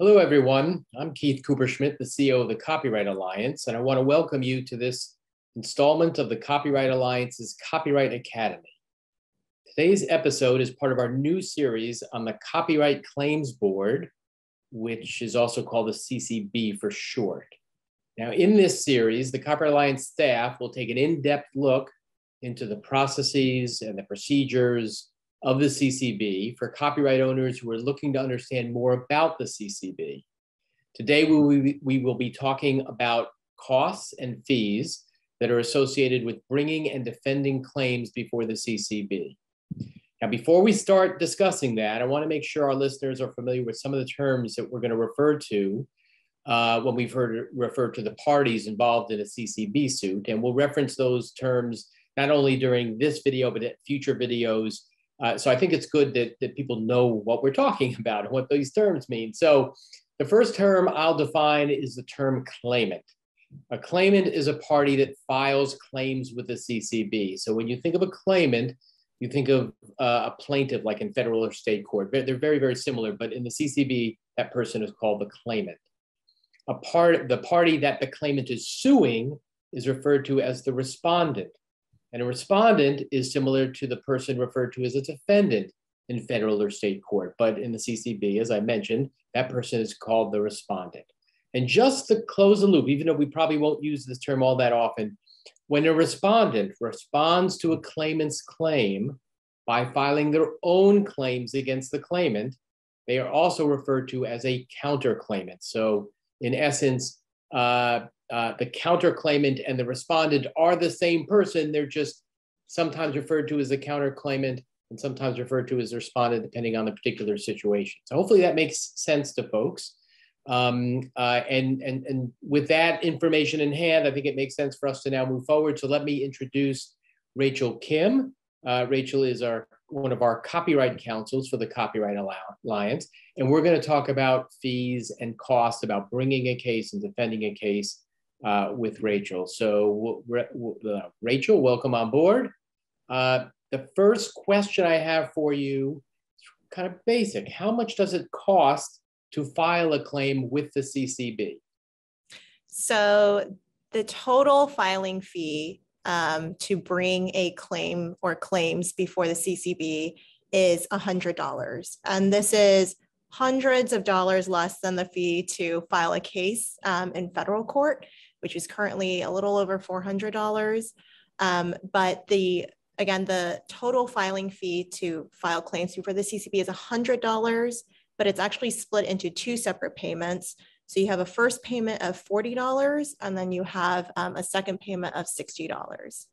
Hello, everyone. I'm Keith Kupferschmid, the CEO of the Copyright Alliance, and I want to welcome you to this installment of the Copyright Alliance's Copyright Academy. Today's episode is part of our new series on the Copyright Claims Board, which is also called the CCB for short. Now, in this series, the Copyright Alliance staff will take an in depth look into the processes and the procedures of the CCB for copyright owners who are looking to understand more about the CCB. Today, we will, be, we will be talking about costs and fees that are associated with bringing and defending claims before the CCB. Now, before we start discussing that, I want to make sure our listeners are familiar with some of the terms that we're going to refer to uh, when we've heard referred to the parties involved in a CCB suit. And we'll reference those terms not only during this video, but at future videos. Uh, so I think it's good that, that people know what we're talking about and what these terms mean. So the first term I'll define is the term claimant. A claimant is a party that files claims with the CCB. So when you think of a claimant, you think of uh, a plaintiff like in federal or state court. They're very, very similar, but in the CCB, that person is called the claimant. A part, the party that the claimant is suing is referred to as the respondent. And a respondent is similar to the person referred to as a defendant in federal or state court. But in the CCB, as I mentioned, that person is called the respondent. And just to close the loop, even though we probably won't use this term all that often, when a respondent responds to a claimant's claim by filing their own claims against the claimant, they are also referred to as a counterclaimant. So, in essence, uh, uh, the counterclaimant and the respondent are the same person. They're just sometimes referred to as a counterclaimant and sometimes referred to as the respondent, depending on the particular situation. So, hopefully, that makes sense to folks. Um, uh, and, and, and with that information in hand, I think it makes sense for us to now move forward. So let me introduce Rachel Kim. Uh, Rachel is our one of our copyright counsels for the Copyright Alliance, and we're going to talk about fees and costs, about bringing a case and defending a case uh, with Rachel. So, uh, Rachel, welcome on board. Uh, the first question I have for you kind of basic. How much does it cost to file a claim with the CCB? So the total filing fee um, to bring a claim or claims before the CCB is $100. And this is hundreds of dollars less than the fee to file a case um, in federal court, which is currently a little over $400. Um, but the again, the total filing fee to file claims before the CCB is $100 but it's actually split into two separate payments. So you have a first payment of $40 and then you have um, a second payment of $60.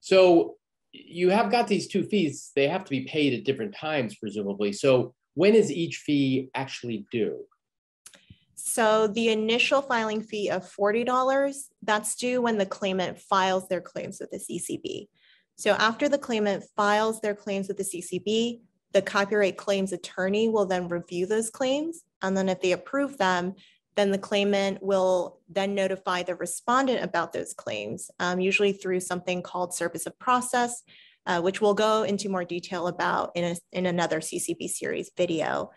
So you have got these two fees, they have to be paid at different times, presumably. So when is each fee actually due? So the initial filing fee of $40, that's due when the claimant files their claims with the CCB. So after the claimant files their claims with the CCB, the copyright claims attorney will then review those claims. And then if they approve them, then the claimant will then notify the respondent about those claims, um, usually through something called service of process, uh, which we'll go into more detail about in, a, in another CCB series video.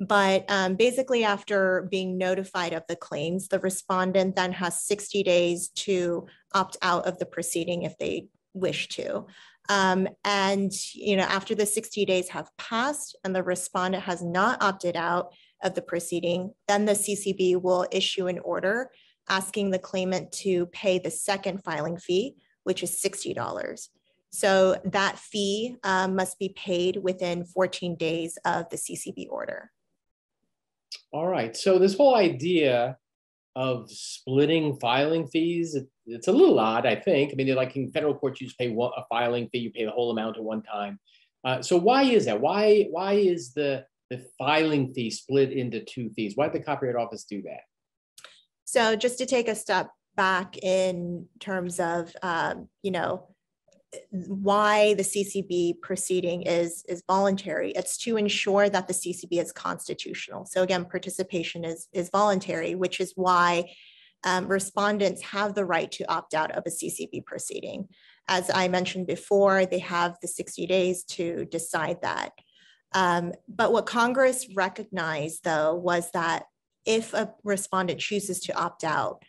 But um, basically, after being notified of the claims, the respondent then has 60 days to opt out of the proceeding if they wish to. Um, and you know, after the 60 days have passed and the respondent has not opted out of the proceeding, then the CCB will issue an order asking the claimant to pay the second filing fee, which is $60. So that fee um, must be paid within 14 days of the CCB order. All right. So this whole idea of splitting filing fees, it, it's a little odd, I think. I mean, like in federal courts, you just pay one, a filing fee, you pay the whole amount at one time. Uh, so why is that? Why why is the the filing fee split into two fees? Why did the Copyright Office do that? So just to take a step back in terms of um, you know why the CCB proceeding is, is voluntary. It's to ensure that the CCB is constitutional. So again, participation is, is voluntary, which is why um, respondents have the right to opt out of a CCB proceeding. As I mentioned before, they have the 60 days to decide that. Um, but what Congress recognized, though, was that if a respondent chooses to opt out,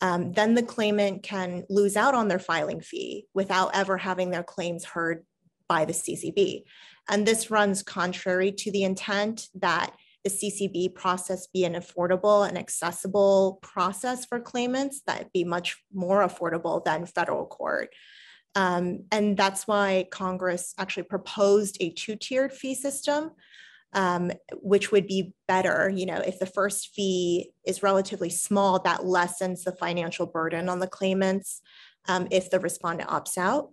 um, then the claimant can lose out on their filing fee without ever having their claims heard by the CCB. And this runs contrary to the intent that the CCB process be an affordable and accessible process for claimants that be much more affordable than federal court. Um, and that's why Congress actually proposed a two-tiered fee system, um, which would be better. You know, if the first fee is relatively small, that lessens the financial burden on the claimants um, if the respondent opts out.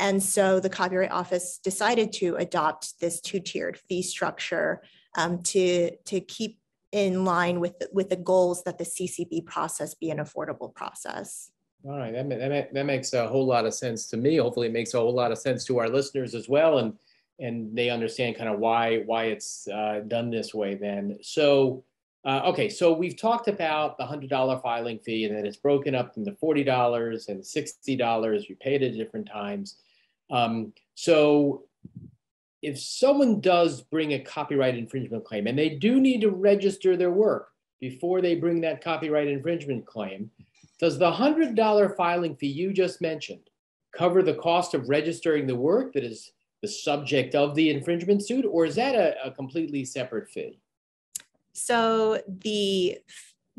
And so the Copyright Office decided to adopt this two-tiered fee structure um, to, to keep in line with, with the goals that the CCB process be an affordable process. All right, that, that, that makes a whole lot of sense to me. Hopefully it makes a whole lot of sense to our listeners as well. And, and they understand kind of why, why it's uh, done this way then. So, uh, okay, so we've talked about the $100 filing fee and then it's broken up into $40 and $60. You pay it at different times. Um, so if someone does bring a copyright infringement claim and they do need to register their work before they bring that copyright infringement claim, does the $100 filing fee you just mentioned cover the cost of registering the work that is the subject of the infringement suit, or is that a, a completely separate fee? So the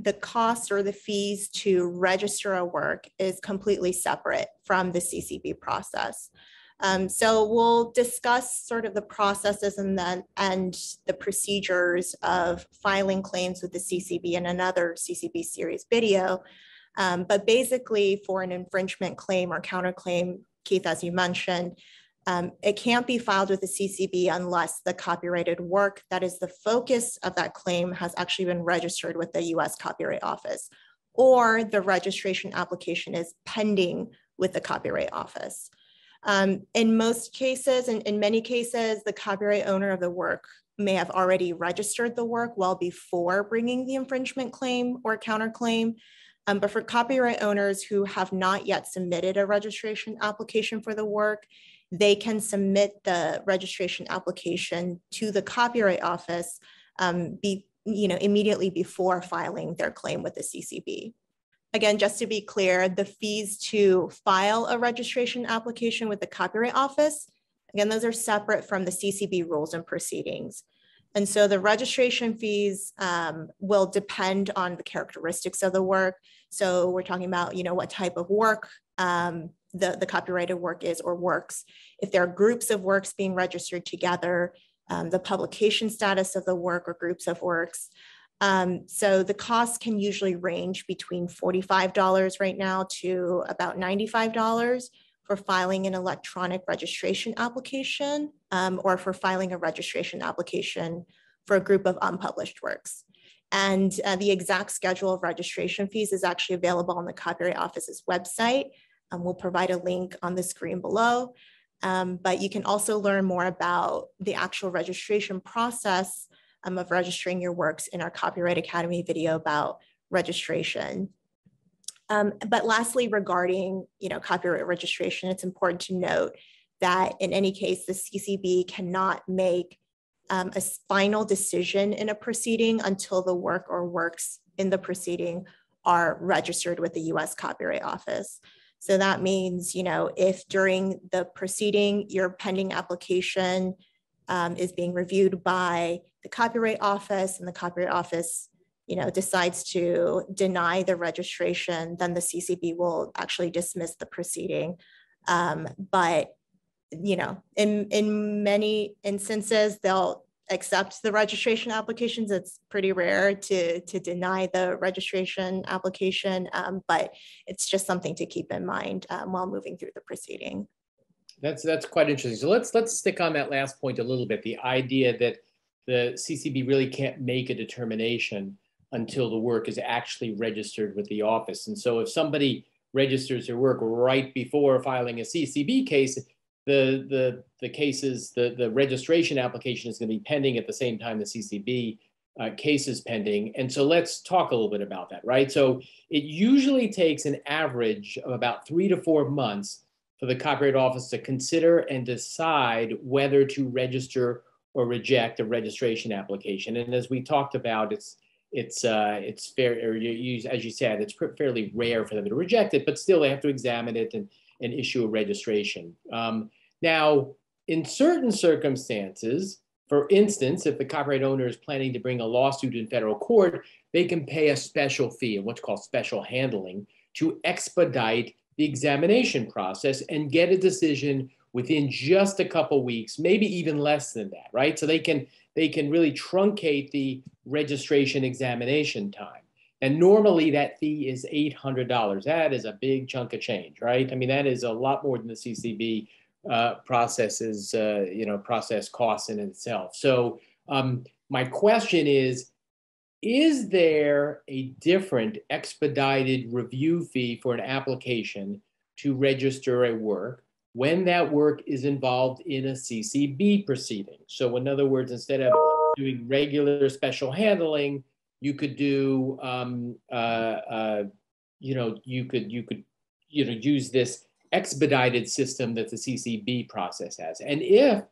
the cost or the fees to register a work is completely separate from the CCB process. Um, so we'll discuss sort of the processes and then and the procedures of filing claims with the CCB in another CCB series video. Um, but basically for an infringement claim or counterclaim, Keith, as you mentioned, um, it can't be filed with the CCB unless the copyrighted work that is the focus of that claim has actually been registered with the US Copyright Office or the registration application is pending with the Copyright Office. Um, in most cases, and in many cases, the copyright owner of the work may have already registered the work well before bringing the infringement claim or counterclaim. Um, but for copyright owners who have not yet submitted a registration application for the work, they can submit the registration application to the Copyright Office um, be, you know, immediately before filing their claim with the CCB. Again, just to be clear, the fees to file a registration application with the Copyright Office, again, those are separate from the CCB rules and proceedings. And so the registration fees um, will depend on the characteristics of the work. So we're talking about, you know, what type of work um, the, the copyrighted work is or works. If there are groups of works being registered together, um, the publication status of the work or groups of works. Um, so the cost can usually range between $45 right now to about $95 for filing an electronic registration application um, or for filing a registration application for a group of unpublished works. And uh, the exact schedule of registration fees is actually available on the Copyright Office's website. Um, we'll provide a link on the screen below. Um, but you can also learn more about the actual registration process um, of registering your works in our Copyright Academy video about registration. Um, but lastly, regarding you know, copyright registration, it's important to note that in any case, the CCB cannot make um, a final decision in a proceeding until the work or works in the proceeding are registered with the US Copyright Office. So that means, you know, if during the proceeding, your pending application um, is being reviewed by the Copyright Office and the Copyright Office you know, decides to deny the registration, then the CCB will actually dismiss the proceeding. Um, but you know, in in many instances, they'll accept the registration applications. It's pretty rare to to deny the registration application, um, but it's just something to keep in mind um, while moving through the proceeding. That's that's quite interesting. So let's let's stick on that last point a little bit. The idea that the CCB really can't make a determination until the work is actually registered with the office. And so if somebody registers their work right before filing a CCB case, the, the, the cases, the, the registration application is going to be pending at the same time the CCB uh, case is pending. And so let's talk a little bit about that, right? So it usually takes an average of about three to four months for the Copyright Office to consider and decide whether to register or reject a registration application. And as we talked about, it's it's uh, it's fair, or you, you, as you said, it's fairly rare for them to reject it, but still they have to examine it and, and issue a registration. Um, now, in certain circumstances, for instance, if the copyright owner is planning to bring a lawsuit in federal court, they can pay a special fee, what's called special handling, to expedite the examination process and get a decision within just a couple weeks, maybe even less than that, right? So they can they can really truncate the registration examination time. And normally that fee is $800. That is a big chunk of change, right? I mean, that is a lot more than the CCB uh, processes, uh, you know, process costs in itself. So um, my question is, is there a different expedited review fee for an application to register a work when that work is involved in a CCB proceeding? So in other words, instead of doing regular special handling, you could do, um, uh, uh, you know, you could you could you know use this expedited system that the CCB process has. And if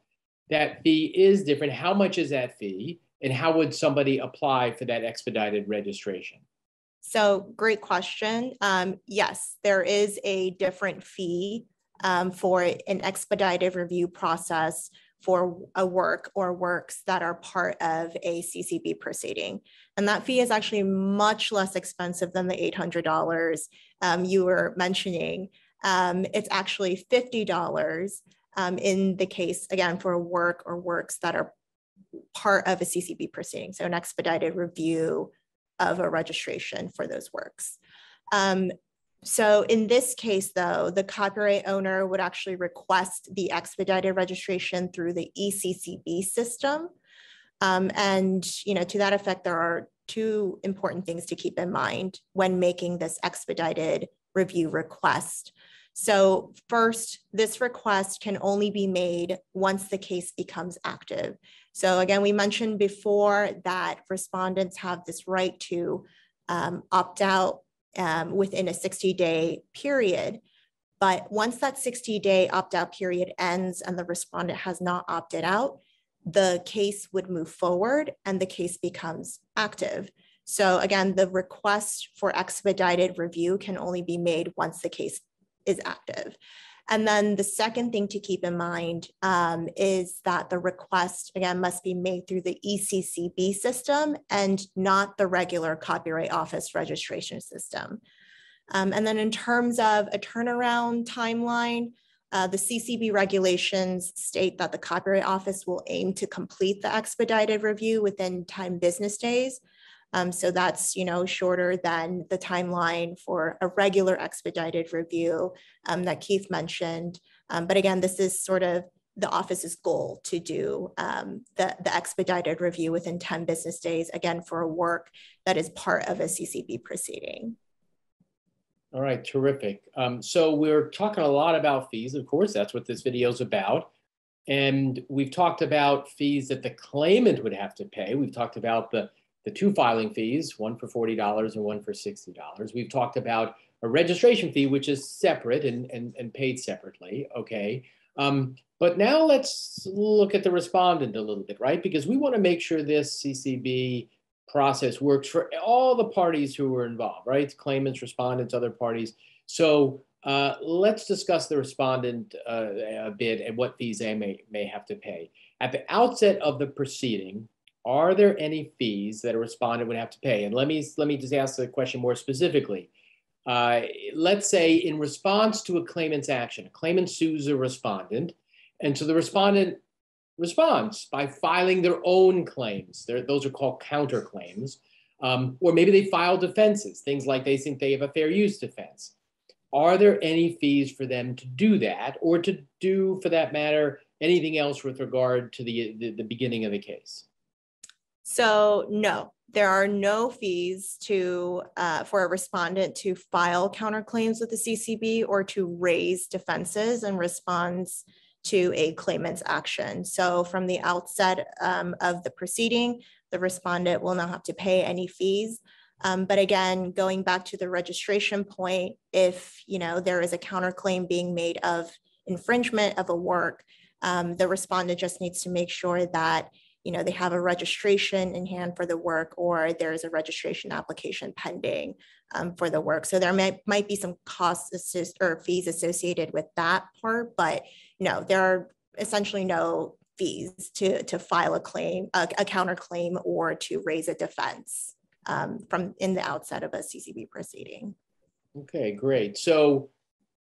that fee is different, how much is that fee? And how would somebody apply for that expedited registration? So, great question. Um, yes, there is a different fee um, for an expedited review process for a work or works that are part of a CCB proceeding. And that fee is actually much less expensive than the $800 um, you were mentioning um, it's actually $50 um, in the case, again, for a work or works that are part of a CCB proceeding, so an expedited review of a registration for those works. Um, so in this case, though, the copyright owner would actually request the expedited registration through the ECCB system. Um, and you know, to that effect, there are two important things to keep in mind when making this expedited review request. So first, this request can only be made once the case becomes active. So again, we mentioned before that respondents have this right to um, opt out um, within a 60 day period. But once that 60 day opt out period ends and the respondent has not opted out, the case would move forward and the case becomes active. So again, the request for expedited review can only be made once the case is active. And then the second thing to keep in mind um, is that the request, again, must be made through the ECCB system and not the regular Copyright Office registration system. Um, and then in terms of a turnaround timeline, uh, the CCB regulations state that the Copyright Office will aim to complete the expedited review within 10 business days. Um, so that's you know shorter than the timeline for a regular expedited review um, that Keith mentioned. Um, but again, this is sort of the office's goal to do um, the, the expedited review within 10 business days, again, for a work that is part of a CCB proceeding. All right, terrific. Um, so we're talking a lot about fees, of course, that's what this video is about. And we've talked about fees that the claimant would have to pay. We've talked about the the two filing fees, one for $40 and one for $60. We've talked about a registration fee, which is separate and, and, and paid separately, okay? Um, but now let's look at the respondent a little bit, right? Because we want to make sure this CCB process works for all the parties who were involved, right? Claimants, respondents, other parties. So uh, let's discuss the respondent uh, a bit and what fees they may, may have to pay. At the outset of the proceeding, are there any fees that a respondent would have to pay? And let me let me just ask the question more specifically. Uh, let's say in response to a claimant's action, a claimant sues a respondent, and so the respondent responds by filing their own claims. They're, those are called counterclaims. Um, or maybe they file defenses, things like they think they have a fair use defense. Are there any fees for them to do that, or to do, for that matter, anything else with regard to the, the, the beginning of the case? So no, there are no fees to uh, for a respondent to file counterclaims with the CCB or to raise defenses in response to a claimant's action. So from the outset um, of the proceeding, the respondent will not have to pay any fees. Um, but again, going back to the registration point, if you know there is a counterclaim being made of infringement of a work, Um, the respondent just needs to make sure that you know they have a registration in hand for the work or there is a registration application pending um, for the work. So there might, might be some costs assist or fees associated with that part, but no, there are essentially no fees to, to file a claim, a, a counterclaim or to raise a defense um, from in the outset of a CCB proceeding. Okay, great. So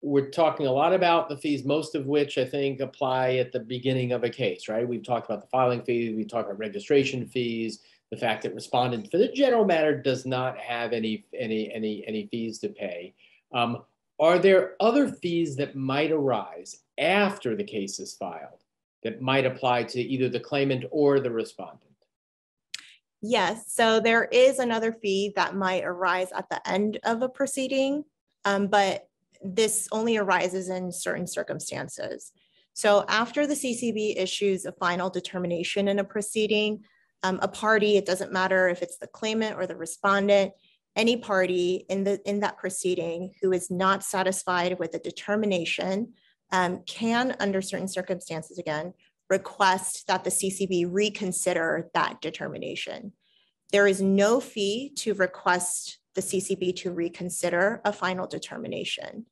we're talking a lot about the fees, most of which I think apply at the beginning of a case, right? We've talked about the filing fees, we've talked about registration fees, the fact that respondent, for the general matter, does not have any any any any fees to pay. Um, are there other fees that might arise after the case is filed that might apply to either the claimant or the respondent? Yes, so there is another fee that might arise at the end of a proceeding, um, but this only arises in certain circumstances. So after the CCB issues a final determination in a proceeding, um, a party, it doesn't matter if it's the claimant or the respondent, any party in, the, in that proceeding who is not satisfied with the determination um, can, under certain circumstances again, request that the CCB reconsider that determination. There is no fee to request the CCB to reconsider a final determination.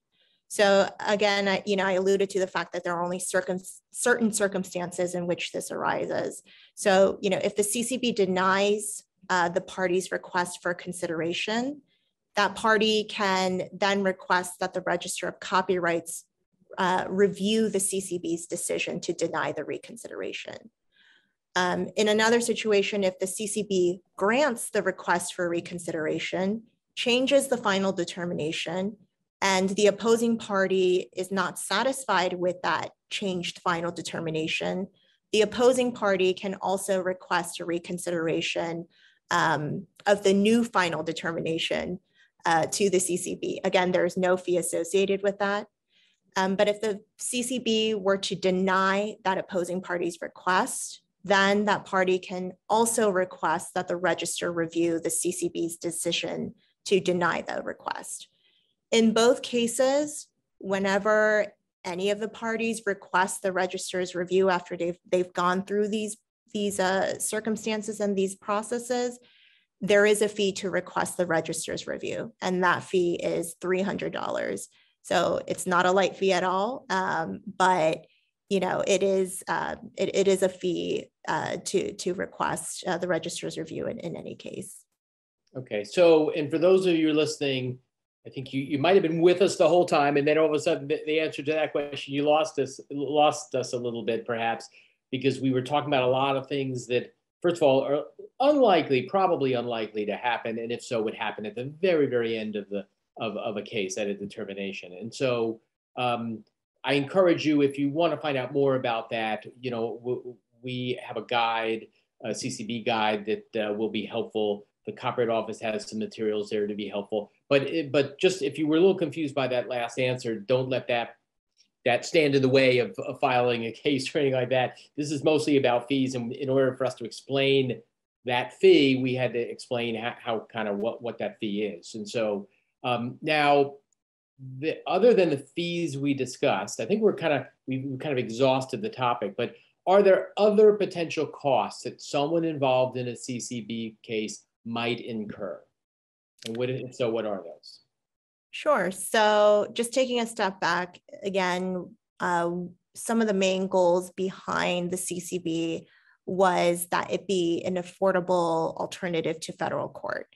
So again, I, you know, I alluded to the fact that there are only circum certain circumstances in which this arises. So, you know, if the CCB denies uh, the party's request for consideration, that party can then request that the Register of Copyrights uh, review the CCB's decision to deny the reconsideration. Um, in another situation, if the CCB grants the request for reconsideration, changes the final determination, and the opposing party is not satisfied with that changed final determination, the opposing party can also request a reconsideration um, of the new final determination uh, to the CCB. Again, there's no fee associated with that. Um, but if the CCB were to deny that opposing party's request, then that party can also request that the register review the CCB's decision to deny the request. In both cases, whenever any of the parties request the registrar's review after they've, they've gone through these, these uh, circumstances and these processes, there is a fee to request the registrar's review, and that fee is $300. So it's not a light fee at all, um, but you know it is uh, it, it is a fee uh, to to request uh, the registrar's review in, in any case. Okay, so and for those of you listening I think you, you might have been with us the whole time, and then all of a sudden the, the answer to that question you lost us lost us a little bit perhaps because we were talking about a lot of things that first of all are unlikely, probably unlikely to happen, and if so, would happen at the very very end of the of, of a case at a determination. And so um, I encourage you if you want to find out more about that, you know we have a guide, a CCB guide that uh, will be helpful. The Copyright Office has some materials there to be helpful but it, but just if you were a little confused by that last answer, don't let that that stand in the way of, of filing a case or anything like that. This is mostly about fees, and in order for us to explain that fee, we had to explain how, how kind of what what that fee is. And so um, now, the, other than the fees we discussed, I think we're kind of we kind of exhausted the topic. But are there other potential costs that someone involved in a CCB case might incur? And what, so, what are those? Sure. So just taking a step back again, uh, some of the main goals behind the CCB was that it be an affordable alternative to federal court,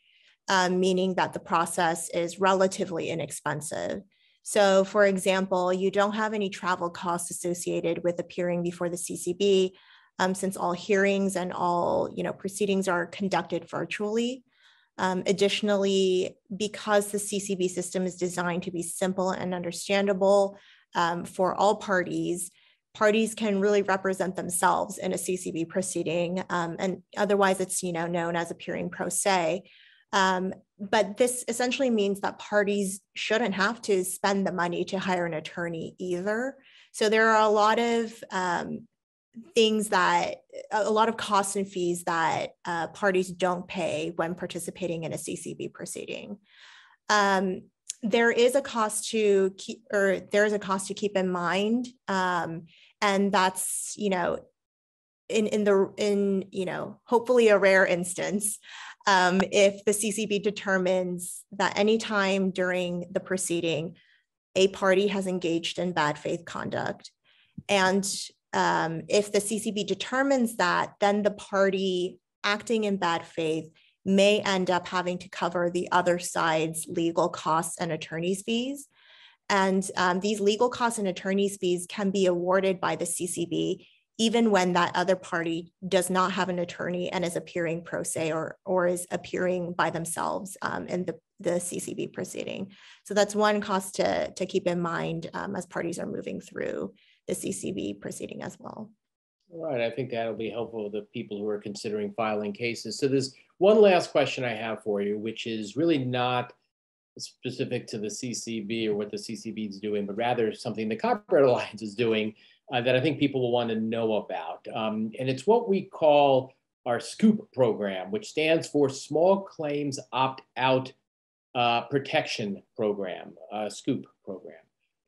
um, meaning that the process is relatively inexpensive. So, for example, you don't have any travel costs associated with appearing before the CCB, um, since all hearings and all you know proceedings are conducted virtually. Um, additionally, because the CCB system is designed to be simple and understandable um, for all parties, parties can really represent themselves in a CCB proceeding, um, and otherwise it's you know known as appearing pro se. Um, but this essentially means that parties shouldn't have to spend the money to hire an attorney either. So there are a lot of um, things that a lot of costs and fees that uh, parties don't pay when participating in a CCB proceeding. Um, there is a cost to keep, or there is a cost to keep in mind, um, and that's you know, in in the in you know, hopefully a rare instance, um, if the CCB determines that anytime during the proceeding, a party has engaged in bad faith conduct, and um, if the CCB determines that, then the party acting in bad faith may end up having to cover the other side's legal costs and attorney's fees. And um, these legal costs and attorney's fees can be awarded by the CCB even when that other party does not have an attorney and is appearing pro se or, or is appearing by themselves um, in the, the CCB proceeding. So that's one cost to, to keep in mind um, as parties are moving through the CCB proceeding as well. All right, I think that'll be helpful to people who are considering filing cases. So there's one last question I have for you, which is really not specific to the CCB or what the CCB is doing, but rather something the Copyright Alliance is doing uh, that I think people will want to know about. Um, and it's what we call our SCOOP program, which stands for Small Claims Opt Out uh, Protection Program, uh, SCOOP program.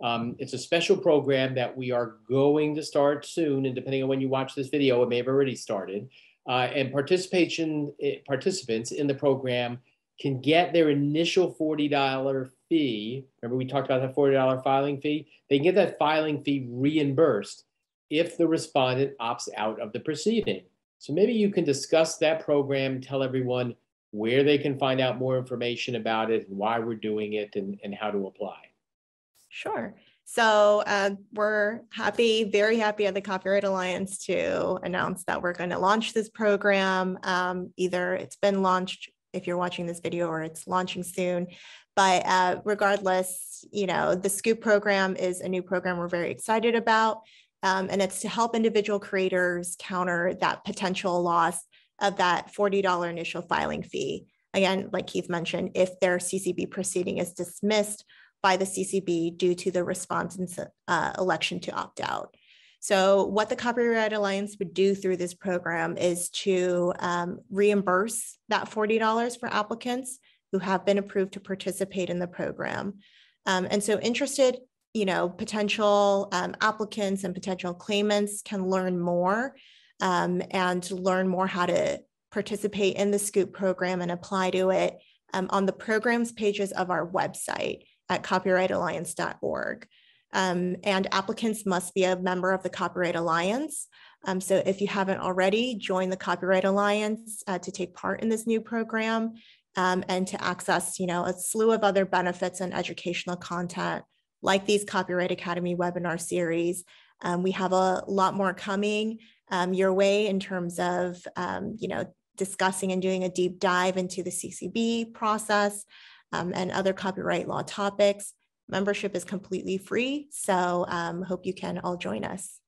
Um, it's a special program that we are going to start soon, and depending on when you watch this video, it may have already started. Uh, and participation eh, participants in the program can get their initial $40 fee. Remember, we talked about that $40 filing fee? They can get that filing fee reimbursed if the respondent opts out of the proceeding. So maybe you can discuss that program, tell everyone where they can find out more information about it and why we're doing it and, and how to apply. Sure. So uh, we're happy, very happy at the Copyright Alliance to announce that we're going to launch this program. Um, either it's been launched if you're watching this video or it's launching soon. But uh, regardless, you know, the Scoop program is a new program we're very excited about. Um, and it's to help individual creators counter that potential loss of that $40 initial filing fee. Again, like Keith mentioned, if their CCB proceeding is dismissed by the CCB due to the respondent's uh, election to opt out. So what the Copyright Alliance would do through this program is to um, reimburse that $40 for applicants who have been approved to participate in the program. Um, and so interested, you know, potential um, applicants and potential claimants can learn more um, and learn more how to participate in the SCOOP program and apply to it um, on the programs pages of our website at copyrightalliance.org. Um, and applicants must be a member of the Copyright Alliance. Um, so if you haven't already, join the Copyright Alliance uh, to take part in this new program um, and to access, you know, a slew of other benefits and educational content like these Copyright Academy webinar series. Um, we have a lot more coming um, your way in terms of, um, you know, discussing and doing a deep dive into the CCB process, um, and other copyright law topics. Membership is completely free, so um, hope you can all join us.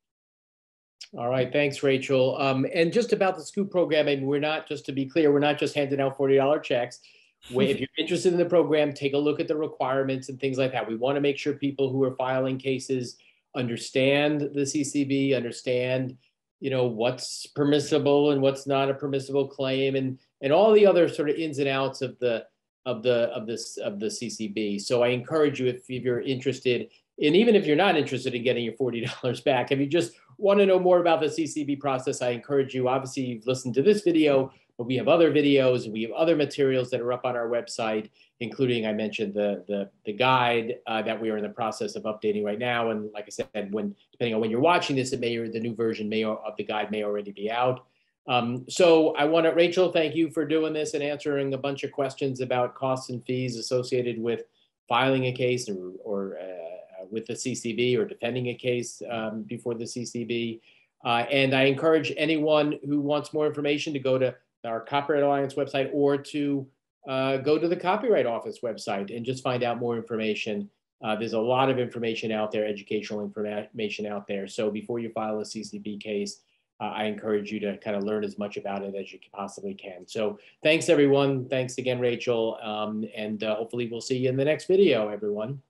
All right, thanks, Rachel. Um, and just about the Scoop program, I mean, we're not, just to be clear, we're not just handing out $40 checks. if you're interested in the program, take a look at the requirements and things like that. We want to make sure people who are filing cases understand the CCB, understand, you know, what's permissible and what's not a permissible claim, and and all the other sort of ins and outs of the of the of this of the CCB. So I encourage you if, if you're interested, and even if you're not interested in getting your forty dollars back, if you just want to know more about the CCB process, I encourage you. Obviously, you've listened to this video, but we have other videos, we have other materials that are up on our website, including I mentioned the the the guide uh, that we are in the process of updating right now. And like I said, when depending on when you're watching this, it may or the new version may of the guide may already be out. Um, so I want to, Rachel, thank you for doing this and answering a bunch of questions about costs and fees associated with filing a case or, or uh, with the CCB or defending a case um, before the CCB. Uh, and I encourage anyone who wants more information to go to our Copyright Alliance website or to uh, go to the Copyright Office website and just find out more information. Uh, there's a lot of information out there, educational information out there. So before you file a CCB case, uh, I encourage you to kind of learn as much about it as you possibly can. So thanks everyone. Thanks again, Rachel. Um, and uh, hopefully we'll see you in the next video, everyone.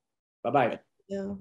Bye-bye. Yeah.